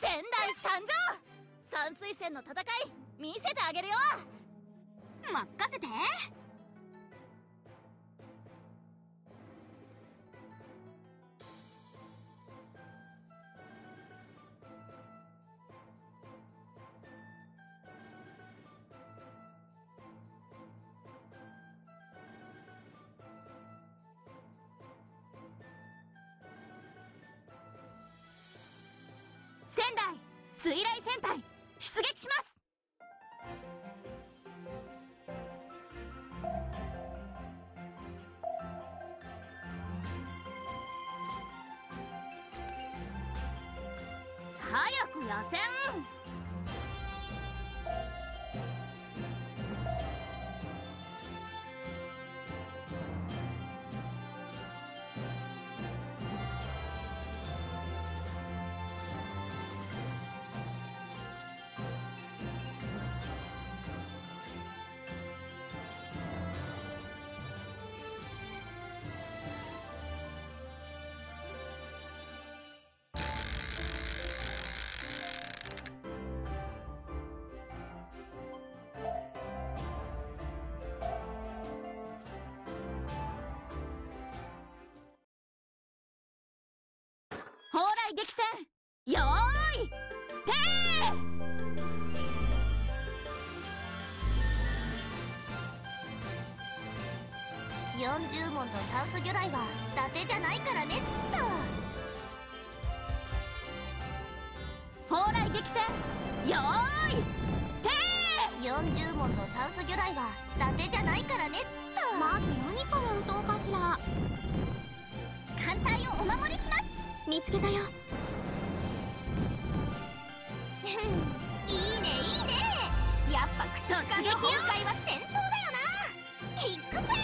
仙台参上三水戦の戦い見せてあげるよ。任せて。水雷戦隊出撃します。早く野戦蓬莱激戦よーいてー40問の酸素魚雷は伊達じゃないからねっと蓬莱激戦よーいて。ー40問の酸素魚雷は伊達じゃないからねっとまず何から撃とうかしら艦隊をお守りします見つけたよ。いいねいいね。やっぱ駆逐艦の崩壊は戦闘だよな。行くぜ。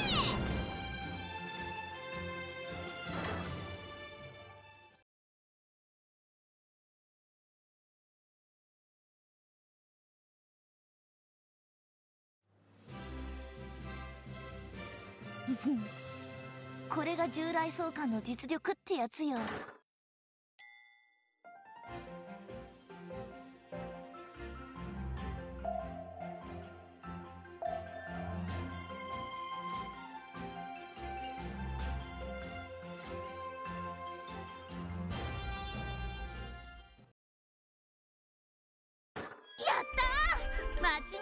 これが従来総監の実力ってやつよ。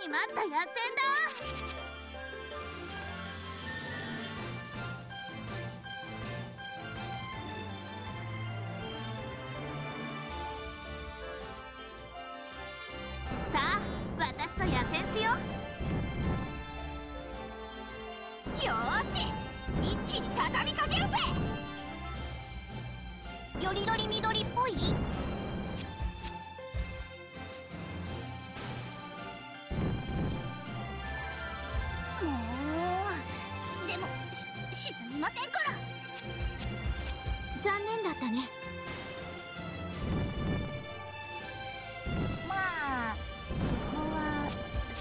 に待った野戦だ。さあ私と野戦しよう。よーし一気に畳みかけるぜ。よりどり緑っぽい？ませんから。残念だったね。まあそこは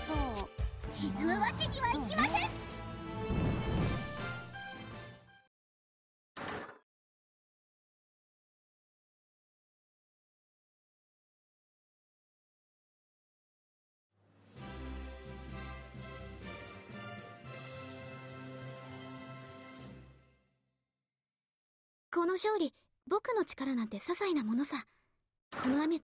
そう。沈むわけにはいきません、この勝利僕の力なんて些細なものさ。この雨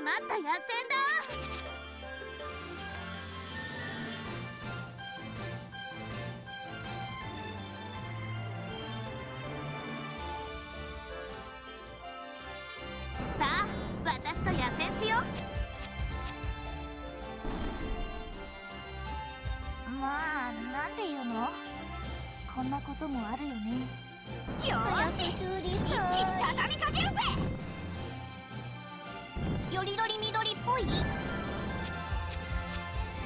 に待った野戦ださあ私と野戦しようまあなんで言うの？こんなこともあるよね。よーし一気に畳みかけるぜよりどり緑っぽい？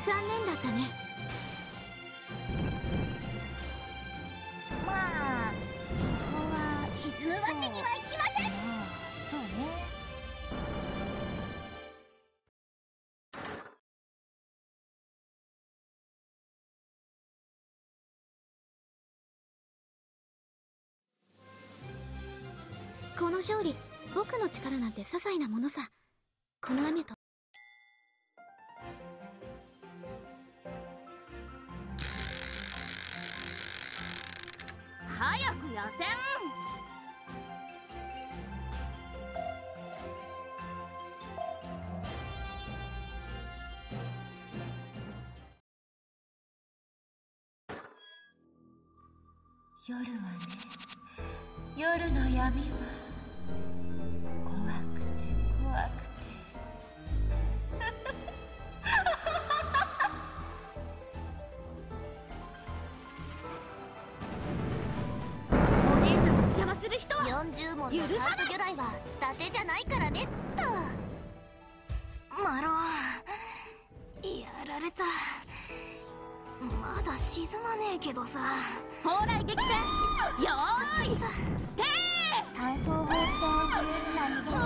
残念だったね。まあそこは沈むわけにはいきません。そうね。この勝利僕の力なんて些細なものさこの雨と。早く野戦夜はね夜の闇は達じゃないからねっとマロやられた。まだ沈まねえけどさ。蓬莱激戦。よーい。大砲法って何でも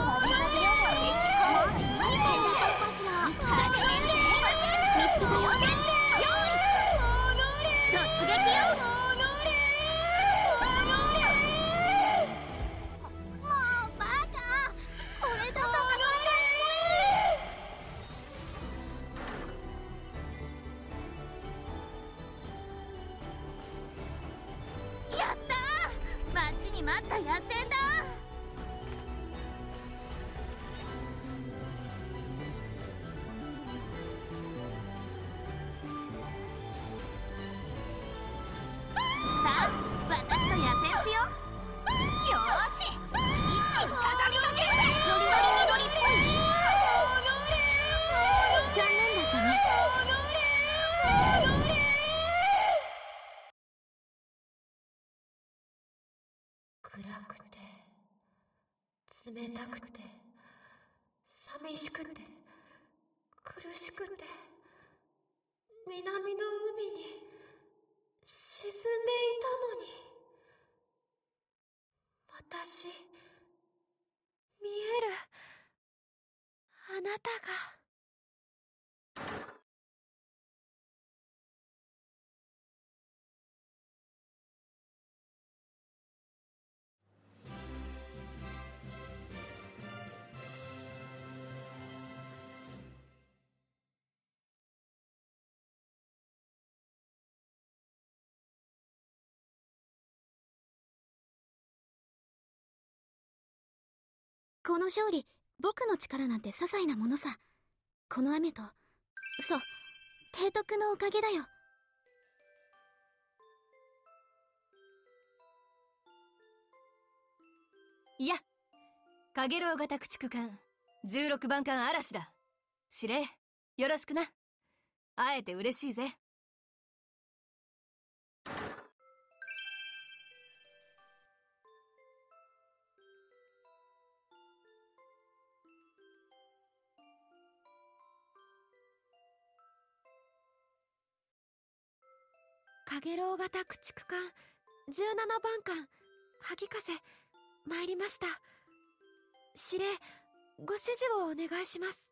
待った野戦だ冷たくて寂しくて苦しくて南の海に沈んでいたのに私見えるあなたが。この勝利僕の力なんて些細なものさこの雨とそう提督のおかげだよいや、かげろう型駆逐艦、16番艦嵐だ。司令、よろしくな。会えて嬉しいぜ。かげろう型駆逐艦17番艦萩風参りました。司令ご指示をお願いします。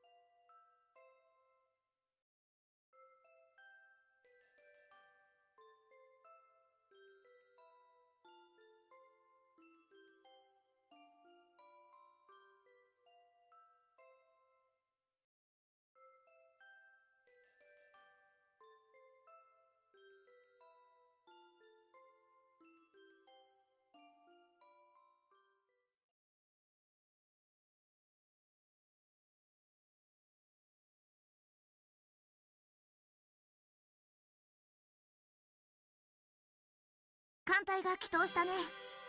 艦隊が祈祷したね。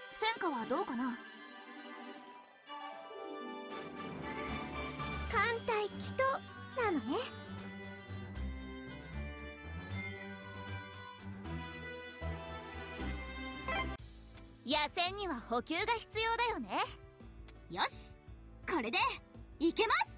戦果はどうかな？艦隊祈祷なのね。野戦には補給が必要だよね。よしこれでいけます！